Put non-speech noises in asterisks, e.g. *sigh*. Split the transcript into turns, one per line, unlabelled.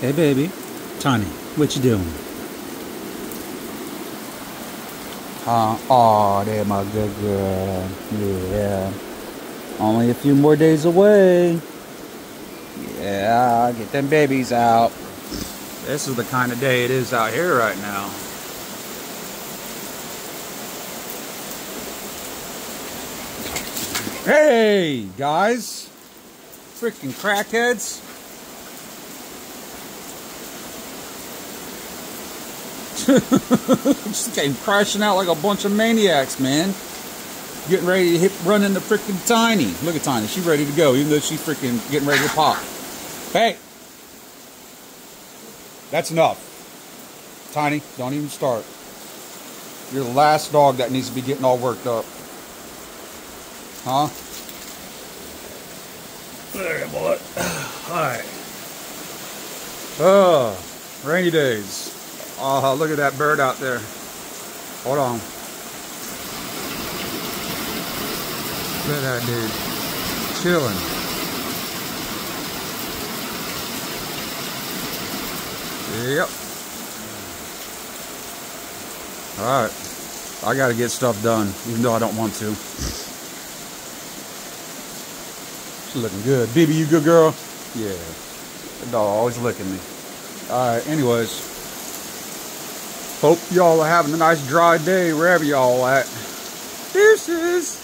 Hey, baby. Tiny, what you doing? Uh, oh, there, my good girl. Yeah. Only a few more days away. Yeah, get them babies out. This is the kind of day it is out here right now. Hey, guys. Freaking crackheads. *laughs* Just came crashing out like a bunch of maniacs, man. Getting ready to hit, run into freaking Tiny. Look at Tiny. She's ready to go, even though she's freaking getting ready to pop. Hey! That's enough. Tiny, don't even start. You're the last dog that needs to be getting all worked up. Huh?
There, boy. *sighs* Alright.
Oh, rainy days. Oh, look at that bird out there. Hold on. Look at that dude. Chilling. Yep. Alright. I gotta get stuff done, even though I don't want to. She's looking good. BB, you good girl? Yeah. The dog always licking me. Alright, anyways. Hope y'all are having a nice dry day wherever y'all at. Deuces!